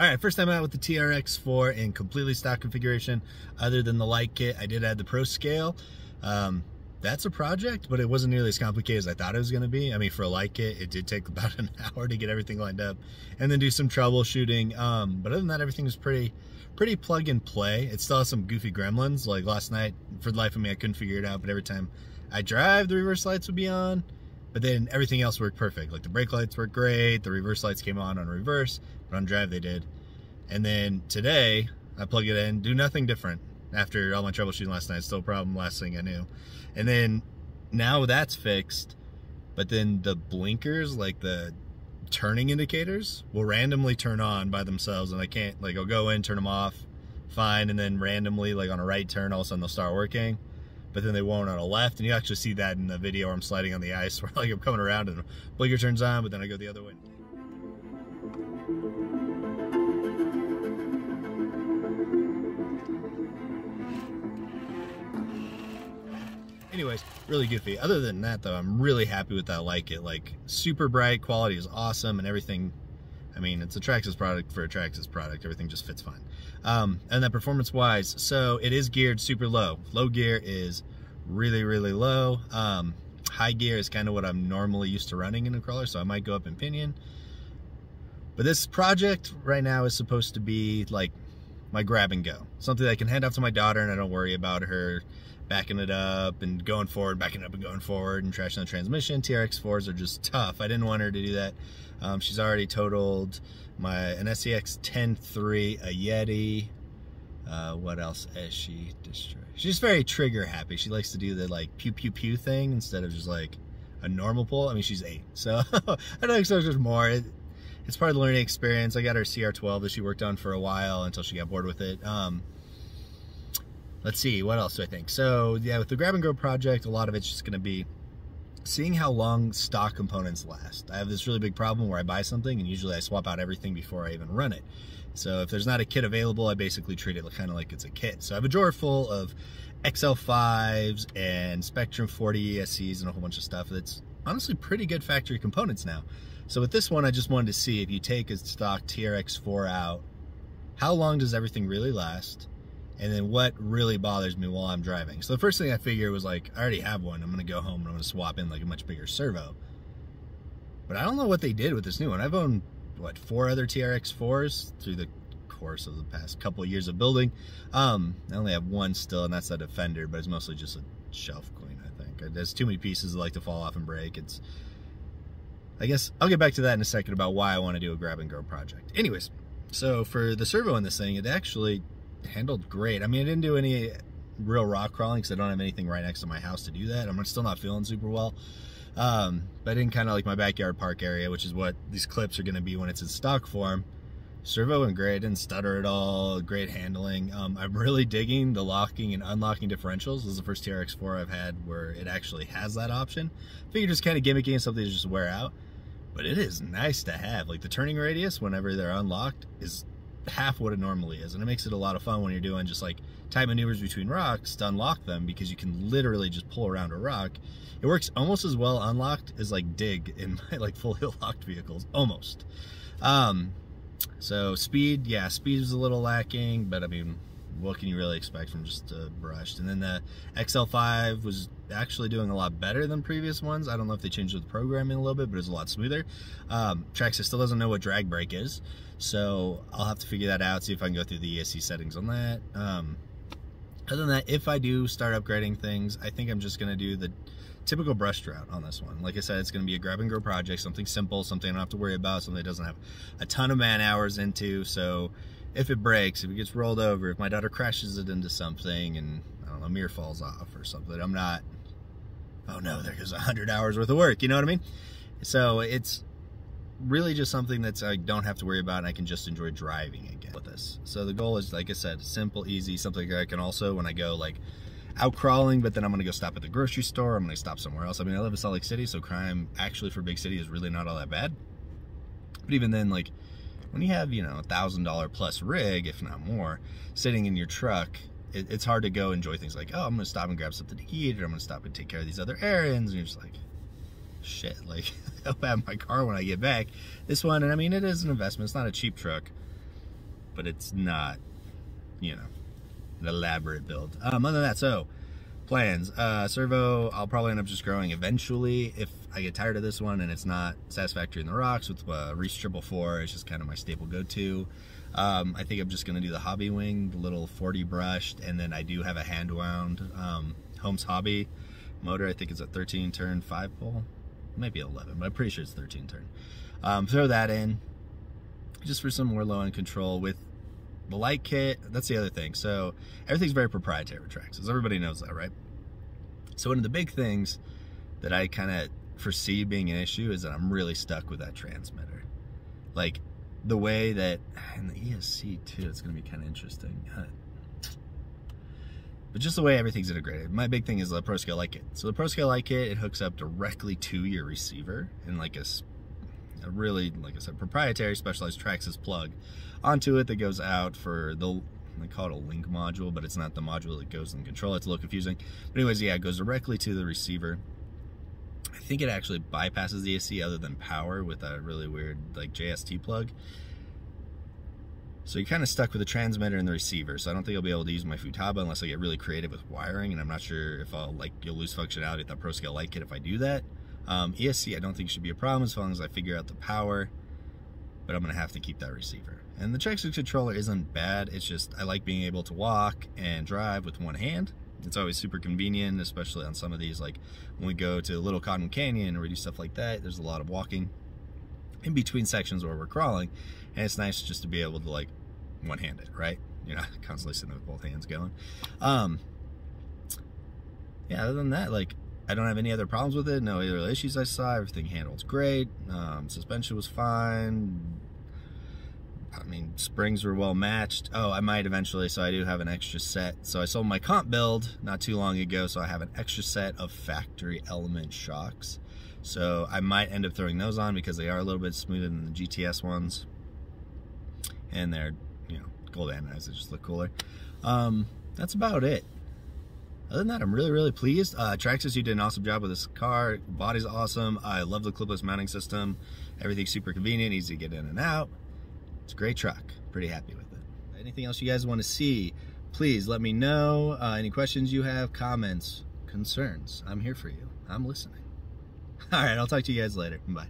All right, first time out with the TRX4 in completely stock configuration. Other than the light kit, I did add the Pro Scale. Um, that's a project, but it wasn't nearly as complicated as I thought it was going to be. I mean, for a light kit, it did take about an hour to get everything lined up and then do some troubleshooting. Um, but other than that, everything was pretty, pretty plug and play. It still has some goofy gremlins. Like last night, for the life of me, I couldn't figure it out. But every time I drive, the reverse lights would be on. But then everything else worked perfect. Like the brake lights worked great. The reverse lights came on on reverse, but on drive they did. And then today, I plug it in, do nothing different. After all my troubleshooting last night, still a problem, last thing I knew. And then now that's fixed, but then the blinkers, like the turning indicators, will randomly turn on by themselves and I can't, like I'll go in, turn them off, fine, and then randomly, like on a right turn, all of a sudden they'll start working but then they won't on a left. And you actually see that in the video where I'm sliding on the ice where like I'm coming around and the blinker turns on, but then I go the other way. Anyways, really goofy. Other than that, though, I'm really happy with that Like it, Like, super bright, quality is awesome, and everything. I mean, it's a Traxxas product for a Traxxas product. Everything just fits fine. Um, and then performance-wise, so it is geared super low. Low gear is really, really low. Um, high gear is kind of what I'm normally used to running in a crawler, so I might go up in pinion. But this project right now is supposed to be like my grab and go. Something that I can hand off to my daughter and I don't worry about her backing it up and going forward, backing up and going forward and trashing the transmission. TRX4s are just tough. I didn't want her to do that. Um, she's already totaled my an SCX 10.3, a Yeti. Uh, what else has she destroyed? She's very trigger happy. She likes to do the like pew pew pew thing instead of just like a normal pull. I mean, she's eight, so I don't expect there's more. It, it's part of the learning experience. I got her CR12 that she worked on for a while until she got bored with it. Um, let's see, what else do I think? So yeah, with the grab and go project, a lot of it's just gonna be seeing how long stock components last. I have this really big problem where I buy something and usually I swap out everything before I even run it. So if there's not a kit available, I basically treat it kind of like it's a kit. So I have a drawer full of XL5s and Spektrum 40 ESCs and a whole bunch of stuff that's honestly pretty good factory components now. So with this one, I just wanted to see if you take a stock TRX4 out, how long does everything really last? And then what really bothers me while I'm driving. So the first thing I figured was like, I already have one. I'm gonna go home and I'm gonna swap in like a much bigger servo. But I don't know what they did with this new one. I've owned, what, four other TRX4s through the course of the past couple of years of building. Um, I only have one still, and that's a Defender, but it's mostly just a shelf clean, I think. There's too many pieces that like to fall off and break. It's, I guess, I'll get back to that in a second about why I want to do a grab and go project. Anyways, so for the servo in this thing, it actually handled great. I mean, I didn't do any real rock crawling because I don't have anything right next to my house to do that. I'm still not feeling super well. Um, but in kind of like my backyard park area, which is what these clips are going to be when it's in stock form. Servo and great, didn't stutter at all, great handling. Um, I'm really digging the locking and unlocking differentials. This is the first TRX4 I've had where it actually has that option. I figure just kind of gimmicky and something to just wear out. But it is nice to have. Like the turning radius, whenever they're unlocked, is half what it normally is. And it makes it a lot of fun when you're doing just like tight maneuvers between rocks to unlock them because you can literally just pull around a rock. It works almost as well unlocked as like dig in my like fully locked vehicles, almost. Um, so speed, yeah, speed is a little lacking, but I mean, what can you really expect from just a brushed? And then the XL5 was actually doing a lot better than previous ones. I don't know if they changed the programming a little bit, but it's a lot smoother. Um, Traxxas still doesn't know what drag brake is, so I'll have to figure that out, see if I can go through the ESC settings on that. Um, other than that, if I do start upgrading things, I think I'm just going to do the typical brush route on this one. Like I said, it's going to be a grab and go project, something simple, something I don't have to worry about, something that doesn't have a ton of man hours into, so if it breaks, if it gets rolled over, if my daughter crashes it into something and, I don't know, mirror falls off or something, I'm not, oh no, there goes 100 hours worth of work, you know what I mean? So it's really just something that I don't have to worry about and I can just enjoy driving again with this. So the goal is, like I said, simple, easy, something I can also, when I go like out crawling, but then I'm gonna go stop at the grocery store, I'm gonna stop somewhere else. I mean, I live in Salt Lake City, so crime actually for big city is really not all that bad. But even then, like, when you have, you know, a thousand dollar plus rig, if not more, sitting in your truck, it, it's hard to go enjoy things like, oh, I'm gonna stop and grab something to eat, or I'm gonna stop and take care of these other errands, and you're just like, shit, like, I'll have my car when I get back. This one, and I mean, it is an investment, it's not a cheap truck, but it's not, you know, an elaborate build. Um, other than that, so plans. Uh, servo, I'll probably end up just growing eventually if I get tired of this one and it's not satisfactory in the rocks with uh, Reefs Triple Four. It's just kind of my staple go-to. Um, I think I'm just gonna do the Hobbywing, the little 40 brushed, and then I do have a hand wound um, Holmes Hobby motor. I think it's a 13 turn five pole, maybe 11, but I'm pretty sure it's 13 turn. Um, throw that in just for some more low end control with the light kit. That's the other thing. So everything's very proprietary with Traxxas. Everybody knows that, right? So one of the big things that I kind of foresee being an issue is that I'm really stuck with that transmitter. Like the way that, and the ESC too, it's going to be kind of interesting. But just the way everything's integrated. My big thing is the ProScale Light Kit. So the ProScale Light Kit, it hooks up directly to your receiver in like a, a really, like I said, proprietary specialized Traxxas plug onto it that goes out for the, they call it a link module, but it's not the module that goes in the control. It's a little confusing. But anyways, yeah, it goes directly to the receiver. I think it actually bypasses the ESC other than power with a really weird like JST plug. So you're kind of stuck with the transmitter and the receiver. So I don't think I'll be able to use my Futaba unless I get really creative with wiring. And I'm not sure if I'll like, you'll lose functionality with that ProScale Light Kit if I do that. Um, ESC, I don't think should be a problem as long as I figure out the power, but I'm gonna have to keep that receiver. And the Traxxas controller isn't bad. It's just, I like being able to walk and drive with one hand. It's always super convenient, especially on some of these, like when we go to Little Cottonwood Canyon or we do stuff like that, there's a lot of walking in between sections where we're crawling. And it's nice just to be able to like one-handed, right? You're not constantly sitting with both hands going. Um, yeah, other than that, like, I don't have any other problems with it. No other issues I saw. Everything handles great. Um, suspension was fine. I mean, springs were well matched. Oh, I might eventually, so I do have an extra set. So I sold my comp build not too long ago, so I have an extra set of factory element shocks. So I might end up throwing those on because they are a little bit smoother than the GTS ones. And they're you know, gold anodized, they just look cooler. Um, that's about it. Other than that, I'm really, really pleased. Uh, Traxxas, you did an awesome job with this car. Body's awesome. I love the clipless mounting system. Everything's super convenient, easy to get in and out. It's a great truck. Pretty happy with it. Anything else you guys want to see, please let me know. Uh, any questions you have, comments, concerns. I'm here for you. I'm listening. All right, I'll talk to you guys later. Bye.